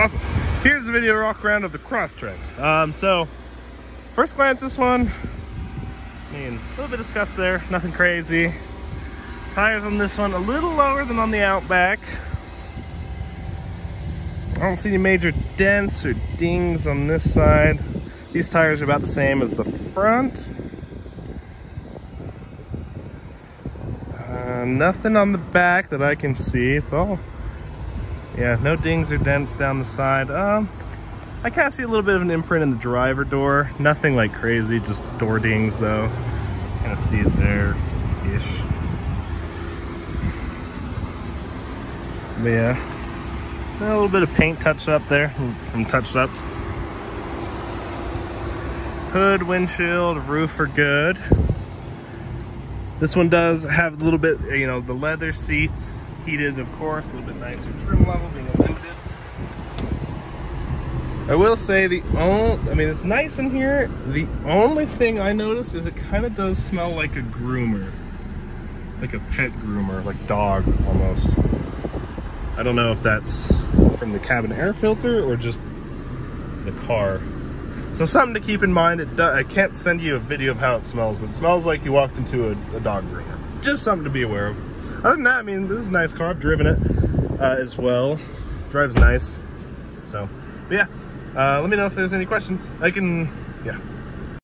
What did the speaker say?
Awesome. Here's the video walk around of the Crosstrek. Um, so, first glance, this one, I mean, a little bit of scuffs there, nothing crazy. Tires on this one a little lower than on the Outback. I don't see any major dents or dings on this side. These tires are about the same as the front. Uh, nothing on the back that I can see. It's all, yeah, no dings or dents down the side. Um, I kind of see a little bit of an imprint in the driver door. Nothing like crazy, just door dings though. Kind of see it there-ish. But yeah, a little bit of paint touch up there from touched up. Hood, windshield, roof are good. This one does have a little bit, you know, the leather seats, heated of course, a little bit nicer trim level being limited. I will say the only, I mean, it's nice in here. The only thing I noticed is it kind of does smell like a groomer. Like a pet groomer, like dog almost. I don't know if that's from the cabin air filter or just the car. So something to keep in mind. It I can't send you a video of how it smells, but it smells like you walked into a, a dog groomer. Just something to be aware of. Other than that, I mean, this is a nice car. I've driven it uh, as well. Drives nice. So, yeah. Uh, let me know if there's any questions. I can, yeah.